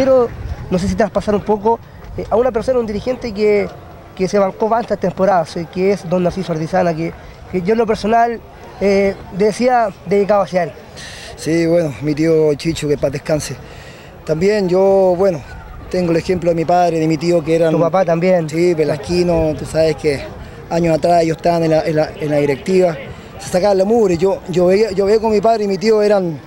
quiero, no sé si te vas a pasar un poco, eh, a una persona, un dirigente que, que se bancó tantas temporadas, eh, que es don Narciso Ardizana, que, que yo en lo personal eh, decía dedicado hacia él. Sí, bueno, mi tío Chicho, que paz descanse. También yo, bueno, tengo el ejemplo de mi padre, de mi tío que eran... Tu papá también. Sí, Velasquino, tú sabes que años atrás ellos estaban en la, en la- en la directiva, se sacaban la mugre. Yo, yo, veía, yo veía con mi padre y mi tío eran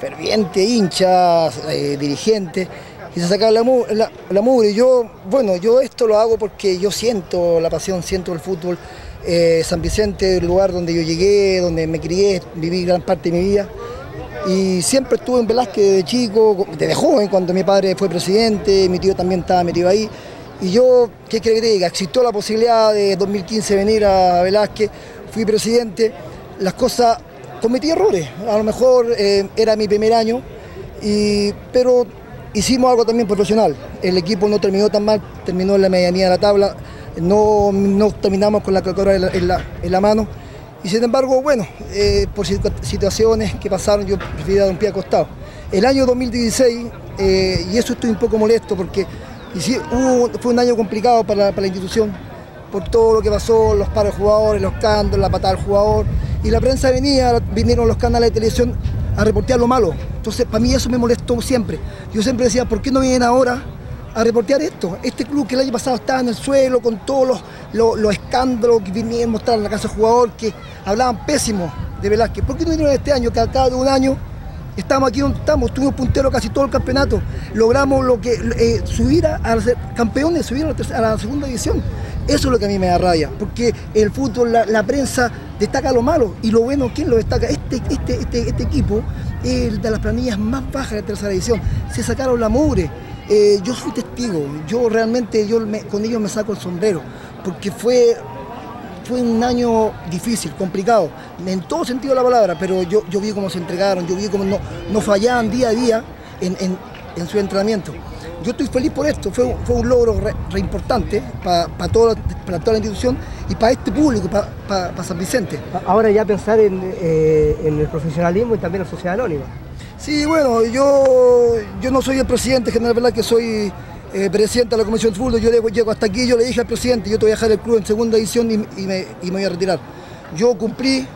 fervientes hinchas, eh, dirigentes, y se sacaban la, la, la yo, bueno, yo esto lo hago porque yo siento la pasión, siento el fútbol. Eh, San Vicente, el lugar donde yo llegué, donde me crié, viví gran parte de mi vida. Y siempre estuve en Velázquez de chico, desde joven, cuando mi padre fue presidente, mi tío también estaba metido ahí. Y yo, ¿qué quiere que diga? Existió la posibilidad de 2015 venir a Velázquez, fui presidente, las cosas, cometí errores, a lo mejor eh, era mi primer año, y, pero hicimos algo también profesional. El equipo no terminó tan mal, terminó en la medianía de la tabla, no, no terminamos con la calculadora en la, en la- mano. Y sin embargo, bueno, eh, por situ- situaciones que pasaron, yo preferí dar un pie acostado. El año 2016, eh, y eso estoy un poco molesto porque fue un año complicado para, la institución, por todo lo que pasó, los paros de jugadores, los cantos, la patada del jugador. Y la prensa venía, vinieron los canales de televisión a reportear lo malo. Entonces, para mí eso me molestó siempre. Yo siempre decía, ¿por qué no vienen ahora a reportear esto? Este club que el año pasado estaba en el suelo con todos los, los, los escándalos que vinieron a mostrar en la casa del jugador, que hablaban pésimo de Velázquez. ¿Por qué no vinieron este año, que al cabo de un año Estamos aquí donde estamos, estuvimos punteros casi todo el campeonato. Logramos lo que eh, subir a, a ser campeones, subir a la, a la segunda división. Eso es lo que a mí me da rabia, porque el fútbol, la, prensa destaca lo malo y lo bueno, ¿quién lo destaca? Este, este, este, este equipo es de las planillas más bajas de tercera división. Se sacaron la mugre. Eh, yo fui testigo, yo realmente yo con ellos me saco el sombrero, porque fue fue un año difícil, complicado, en todo sentido de la palabra, pero yo, yo vi cómo se entregaron, yo vi cómo no, no fallaban día a día en, en- en su entrenamiento. Yo estoy feliz por esto, fue, un- fue un logro re, re importante para toda, para toda la institución y para este público, para San Vicente. Ahora ya pensar en, eh, en el profesionalismo y también en la sociedad anónima. Sí, bueno, yo, yo no soy el presidente general, ¿verdad? Que soy eh, presidente de la Comisión de Fútbol. Yo llego, llego hasta aquí, yo le dije al presidente, yo te voy a dejar el club en segunda división y, y me, y me voy a retirar. Yo cumplí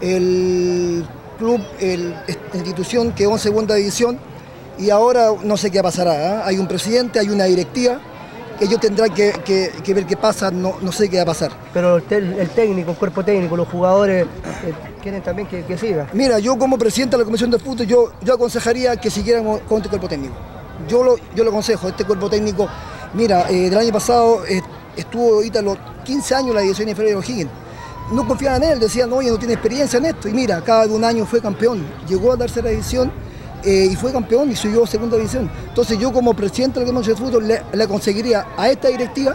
el club, el, esta institución quedó en segunda división y ahora no sé qué pasará. ¿ah? Hay un presidente, hay una directiva, que ellos tendrán que, que- que ver qué pasa, no, no sé qué va a pasar. Pero el, el técnico, el cuerpo técnico, los jugadores eh, quieren también que, que siga. Mira, yo como presidente de la Comisión de Fútbol, yo, yo aconsejaría que siguiéramos con este cuerpo técnico. Yo lo, yo lo aconsejo, este cuerpo técnico, mira, eh, del año pasado eh, estuvo Ítalo 15 años en la división inferior de O'Higgins. No confiaban en él, decían, oye, no tiene experiencia en esto. Y mira, cada un año fue campeón. Llegó a tercera división eh, y fue campeón y subió a segunda división. Entonces yo como presidente de la Comisión de Fútbol le, le conseguiría a esta directiva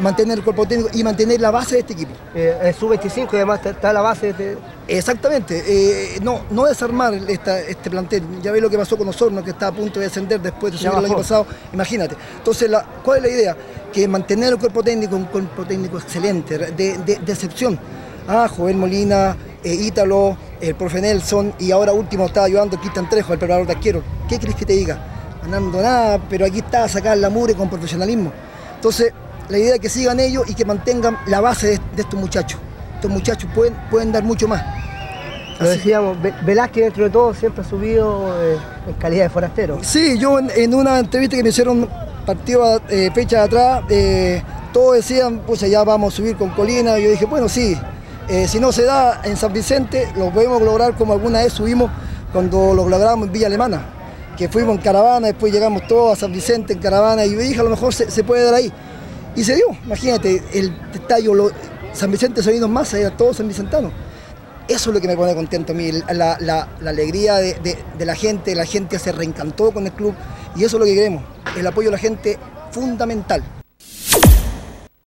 mantener el cuerpo técnico y mantener la base de este equipo. Eh, el sub-25 y además está- la base de... Exactamente, eh, no, no desarmar esta- este plantel. Ya ves lo que pasó con Osorno, que está a punto de descender después de subir el año pasado. Imagínate. Entonces, la- ¿cuál es la idea? Que mantener el cuerpo técnico, un cuerpo técnico excelente, de, de- de excepción. Ah, Joel Molina, eh, Ítalo, el profe Nelson y ahora último está ayudando Cristian Trejo, el preparador de arquero. ¿Qué crees que te diga? Ganando nada, pero aquí está sacar la mure con profesionalismo. Entonces, la idea es que sigan ellos y que mantengan la base de, de estos muchachos. Estos muchachos pueden, pueden dar mucho más. Lo decíamos, Ve- Velázquez dentro de todo siempre ha subido eh, en calidad de forastero. Sí, yo en, en una entrevista que me hicieron partido eh, fecha de atrás, eh, todos decían, pues ya vamos a subir con Colina. Yo dije, bueno, sí, eh, si no se da en San Vicente, lo podemos lograr como alguna vez subimos cuando lo logramos en Villa Alemana, que fuimos en caravana, después llegamos todos a San Vicente en caravana y yo dije, a lo mejor se, puede dar ahí. Y se dio, imagínate, el detalle, lo- San Vicente se vino más, era todo San Vicentano. Eso es lo que me pone contento a mí, la, alegría de- de la gente, la gente se reencantó con el club y eso es lo que queremos, el apoyo de la gente fundamental.